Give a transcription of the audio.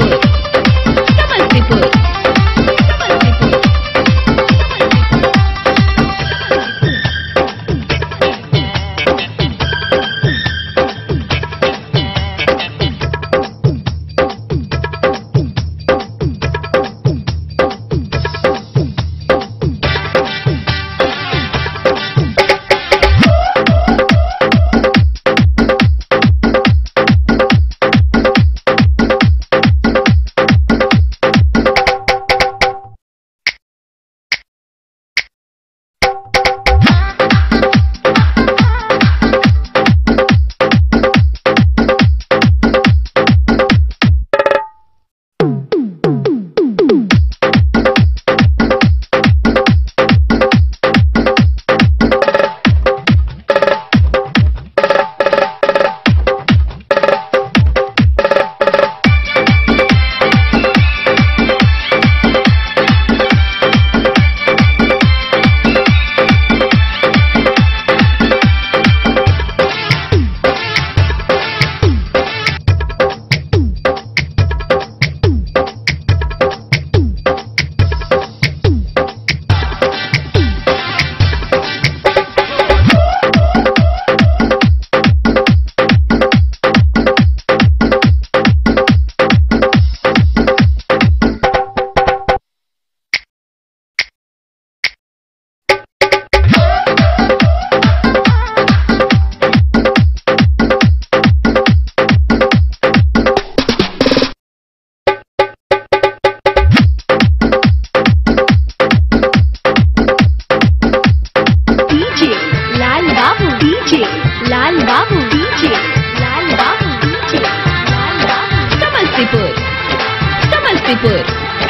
Thank you. people